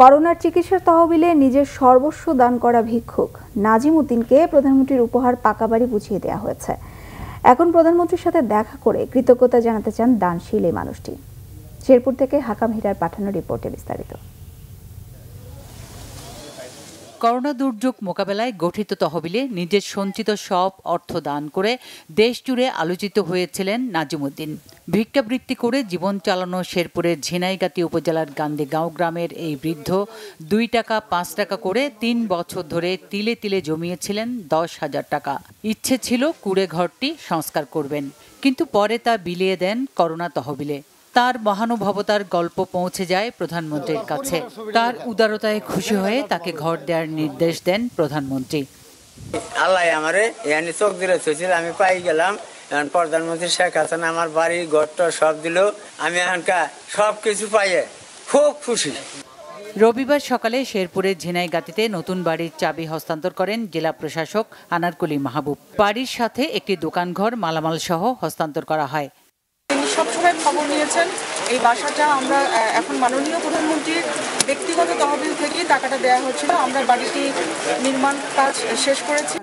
করোনার চিকিৎসার তহবিলে নিজের সর্বস্ব দান করা ভিক্ষুক নাজিম উদ্দিনকে প্রধানমন্ত্রীর উপহার পাকা বাড়ি বুঝিয়ে দেওয়া হয়েছে। এখন প্রধানমন্ত্রীর সাথে দেখা করে কৃতজ্ঞতা জানাতে চান দানশীল এই মানুষটি। শেরপুর থেকে হাকাম হিরার পাঠানো রিপোর্টে বিস্তারিত। করোনা দুর্যোগ মোকাবেলায় গঠিত তহবিলে নিজের সঞ্চিত সব অর্থ দান করে দেশ জুড়ে আলোচিত হয়েছিলেন নাজিমুদ্দিন। ভিক্ষাবৃত্তি করে জীবন চালানো শেরপুরের ঝিনাইগাতি উপজেলার গান্দেগাঁও গ্রামের এই বৃদ্ধ দুই টাকা, পাঁচ টাকা করে তিন বছর ধরে তিলে তিলে জমিয়েছিলেন দশ হাজার টাকা। ইচ্ছে ছিল কুড়ে ঘরটি সংস্কার করবেন, কিন্তু পরে তা বিলিয়ে দেন করোনা তহবিলে। তার মহানুভবতার গল্প পৌঁছে যায় প্রধানমন্ত্রীর কাছে। তার উদারতায় খুশি হয়ে তাকে ঘর দেওয়ার নির্দেশ দেন প্রধানমন্ত্রী। আল্লাহ আমারে চোখ দিলে আমি পাই গেলাম। এখন প্রধানমন্ত্রী শেখ হাসিনা আমার বাড়ি ঘরটা সব দিল। আমি এখনকার সব কিছু পাইয়ে খুব খুশি। রবিবার সকালে শেরপুরের ঝিনাইগাতিতে নতুন বাড়ির চাবি হস্তান্তর করেন জেলা প্রশাসক আনারকুলি মাহবুব। বাড়ির সাথে একটি দোকানঘর, মালামাল সহ হস্তান্তর করা হয়। সবসময় খবর নিয়েছেন। এই বাসাটা আমরা এখন মাননীয় প্রধানমন্ত্রীর ব্যক্তিগত তহবিল থেকে টাকাটা দেওয়া হচ্ছিল আমরা বাড়িটি নির্মাণ কাজ শেষ করেছি।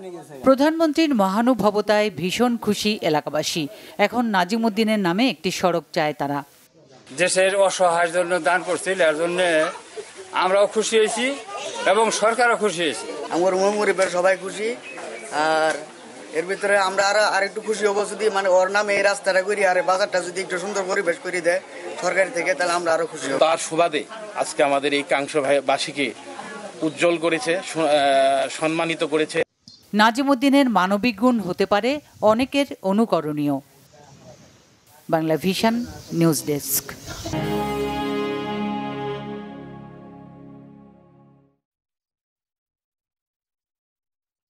প্রধানমন্ত্রীর মহানুভবতায় ভীষণ খুশি এলাকাবাসী। এখন নাজিমুদ্দিনের নামে একটি সড়ক চায় তারা। দেশের অসহায়ের জন্য দান করছিল এর জন্য আমরাও খুশি হয়েছি এবং সরকারও খুশি হয়েছে। আমার মুরিবের সবাই খুশি আর এর ভিতরে আমরা আর আরেকটু খুশি হব যদি মানে ওর নামে এই রাস্তাটা করি আর বাজারটা যদি একটু সুন্দর পরিবেশ করে দেয় সরকারি থেকে তাহলে আমরা আরও খুশি হব। তার সুবাদে আজকে আমাদের এই কাংশ ভাই- বাসীকে উজ্জ্বল করেছে আহ, সম্মানিত করেছে। নাজিমুদ্দিনের মানবিক গুণ হতে পারে অনেকের অনুকরণীয়। Bangla vision news desk.